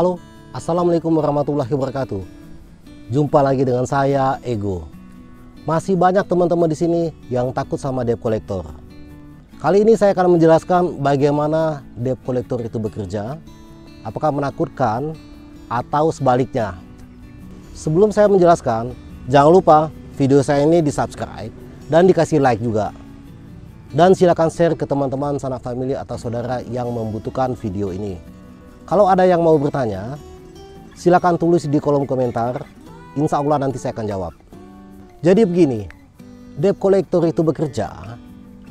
Halo, Assalamualaikum warahmatullahi wabarakatuh. Jumpa lagi dengan saya Ego. Masih banyak teman-teman di sini yang takut sama debt collector. Kali ini saya akan menjelaskan bagaimana debt collector itu bekerja, apakah menakutkan atau sebaliknya. Sebelum saya menjelaskan, jangan lupa video saya ini di subscribe dan dikasih like juga. Dan silakan share ke teman-teman, sanak family atau saudara yang membutuhkan video ini. Kalau ada yang mau bertanya, silakan tulis di kolom komentar. Insya Allah nanti saya akan jawab. Jadi begini, debt collector itu bekerja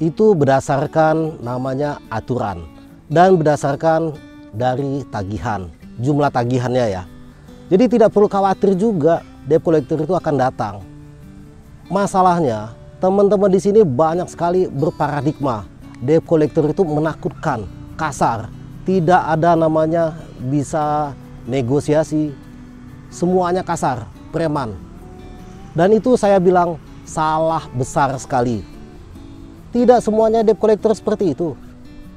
itu berdasarkan namanya aturan dan berdasarkan dari tagihan, jumlah tagihannya ya. Jadi tidak perlu khawatir juga debt collector itu akan datang. Masalahnya, teman-teman di sini banyak sekali berparadigma debt collector itu menakutkan, kasar, tidak ada namanya bisa negosiasi, semuanya kasar, preman. Dan itu saya bilang salah besar sekali. Tidak semuanya debt collector seperti itu.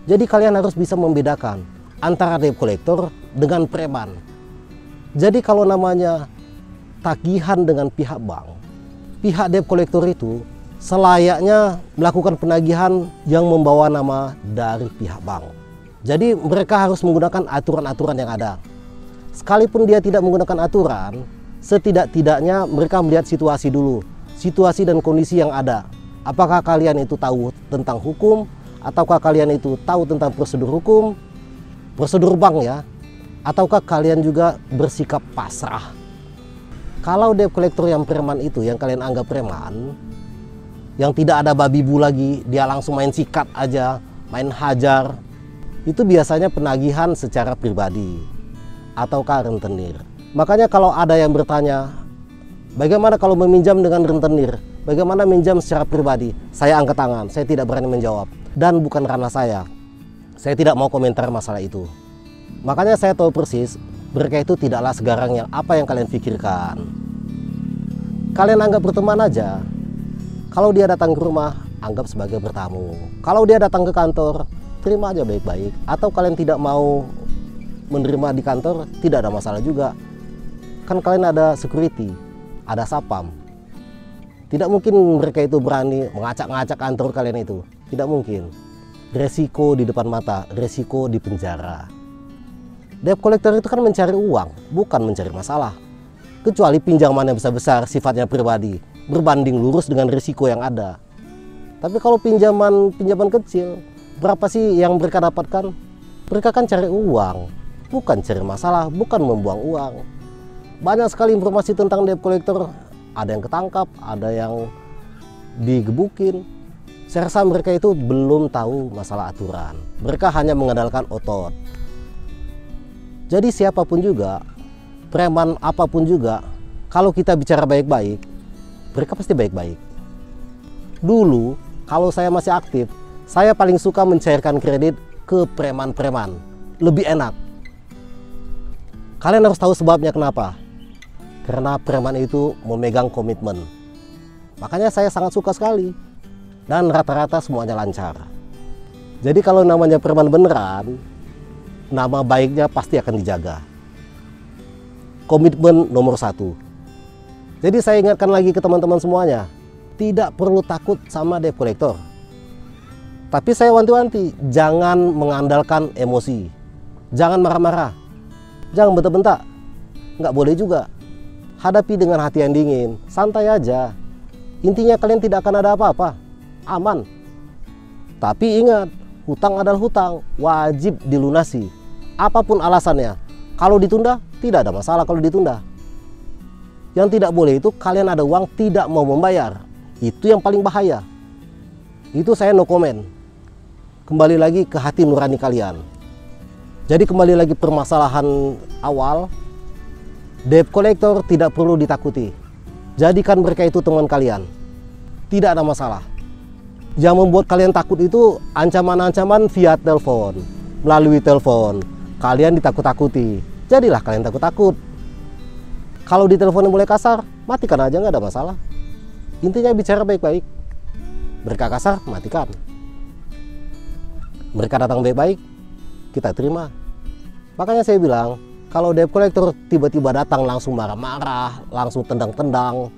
Jadi kalian harus bisa membedakan antara debt collector dengan preman. Jadi kalau namanya tagihan dengan pihak bank, pihak debt collector itu selayaknya melakukan penagihan yang membawa nama dari pihak bank. Jadi mereka harus menggunakan aturan-aturan yang ada. Sekalipun dia tidak menggunakan aturan, setidak-tidaknya mereka melihat situasi dulu, situasi dan kondisi yang ada. Apakah kalian itu tahu tentang hukum ataukah kalian itu tahu tentang prosedur hukum, prosedur bank ya, ataukah kalian juga bersikap pasrah? Kalau debt collector yang preman itu, yang kalian anggap preman, yang tidak ada babi bu lagi, dia langsung main sikat aja, main hajar, itu biasanya penagihan secara pribadi ataukah rentenir. Makanya kalau ada yang bertanya, bagaimana kalau meminjam dengan rentenir? Bagaimana minjam secara pribadi? Saya angkat tangan, saya tidak berani menjawab. Dan bukan karena saya. Saya tidak mau komentar masalah itu. Makanya saya tahu persis, mereka itu tidaklah segarang yang apa yang kalian pikirkan. Kalian anggap berteman aja. Kalau dia datang ke rumah, anggap sebagai bertamu. Kalau dia datang ke kantor, terima aja baik-baik. Atau kalian tidak mau menerima di kantor, tidak ada masalah juga. Kan kalian ada security, ada sapam, tidak mungkin mereka itu berani mengacak-ngacak kantor kalian itu. Tidak mungkin. Resiko di depan mata, resiko di penjara. Debt collector itu kan mencari uang, bukan mencari masalah. Kecuali pinjaman yang besar-besar sifatnya pribadi, berbanding lurus dengan risiko yang ada. Tapi kalau pinjaman pinjaman kecil, berapa sih yang mereka dapatkan? Mereka kan cari uang, bukan cari masalah, bukan membuang uang. Banyak sekali informasi tentang debt collector ada yang ketangkap, ada yang digebukin. Saya rasa mereka itu belum tahu masalah aturan. Mereka hanya mengandalkan otot. Jadi siapa pun juga, preman apa pun juga, kalau kita bicara baik-baik, mereka pasti baik-baik. Dulu, kalau saya masih aktif, saya paling suka mencairkan kredit ke preman-preman. Lebih enak. Kalian harus tahu sebabnya kenapa karena preman itu memegang komitmen. Makanya saya sangat suka sekali dan rata-rata semuanya lancar. Jadi kalau namanya preman beneran, nama baiknya pasti akan dijaga. Komitmen nomor satu. Jadi saya ingatkan lagi ke teman-teman semuanya, tidak perlu takut sama debt collector. Tapi saya wanti-wanti, jangan mengandalkan emosi. Jangan marah-marah. Jangan bentak-bentak. Nggak boleh juga hadapi dengan hati yang dingin, santai aja. Intinya kalian tidak akan ada apa-apa, aman. Tapi ingat, hutang adalah hutang, wajib dilunasi. Apa pun alasannya, kalau ditunda tidak ada masalah kalau ditunda. Yang tidak boleh itu kalian ada uang tidak mau membayar. Itu yang paling bahaya. Itu saya no comment. Kembali lagi ke hati nurani kalian. Jadi kembali lagi permasalahan awal Debt collector tidak perlu ditakuti. Jadikan mereka itu teman kalian. Tidak ada masalah. Yang membuat kalian takut itu ancaman-ancaman via telepon, melalui telepon. Kalian ditakut-takuti. Jadilah kalian takut-takut. Kalau di telepon mulai kasar, matikan aja nggak ada masalah. Intinya bicara baik-baik. Mereka kasar, matikan. Mereka datang baik-baik, kita terima. Makanya saya bilang, kalau debt collector tiba-tiba datang langsung marah-marah, langsung tendang-tendang,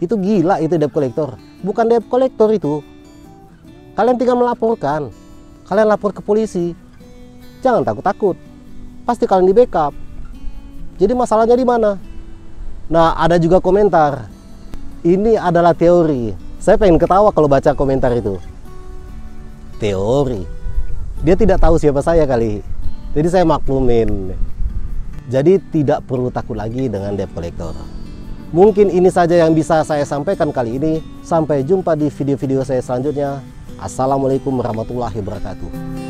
itu gila itu debt collector. Bukan debt collector itu. Kalian tinggal melaporkan. Kalian lapor ke polisi. Jangan takut-takut. Pasti kalian di backup. Jadi masalahnya di mana? Nah, ada juga komentar. Ini adalah teori. Saya pengen ketawa kalau baca komentar itu. Teori. Dia tidak tahu siapa saya kali. Jadi saya maklumin. Jadi tidak perlu takut lagi dengan debt collector. Mungkin ini saja yang bisa saya sampaikan kali ini. Sampai jumpa di video-video saya selanjutnya. Assalamualaikum warahmatullahi wabarakatuh.